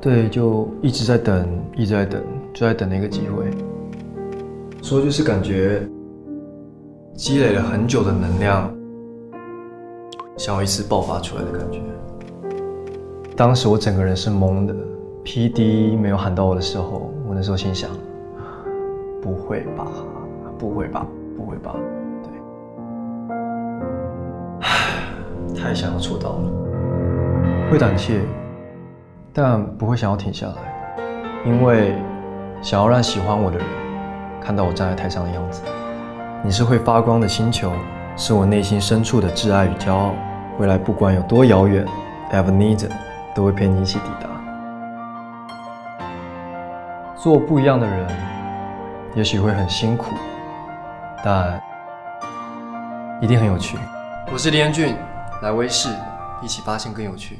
对，就一直在等，一直在等，就在等那个机会。说就是感觉积累了很久的能量，想要一次爆发出来的感觉。当时我整个人是懵的，P.D. 没有喊到我的时候，我那时候心想：不会吧，不会吧，不会吧。对，唉，太想要出道了，会胆怯。但不会想要停下来，因为想要让喜欢我的人看到我站在台上的样子。你是会发光的星球，是我内心深处的挚爱与骄傲。未来不管有多遥远，Ever Need 都会陪你一起抵达。做不一样的人，也许会很辛苦，但一定很有趣。我是李彦俊，来威视一起发现更有趣。